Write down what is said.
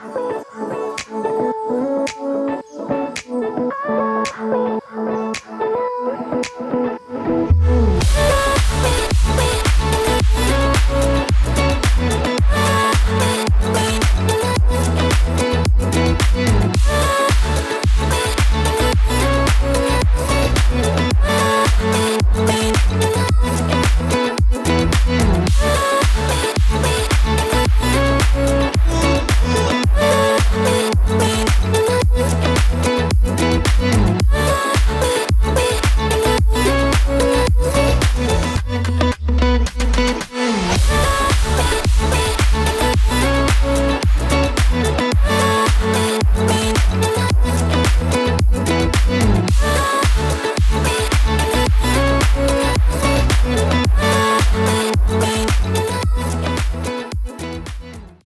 Bye.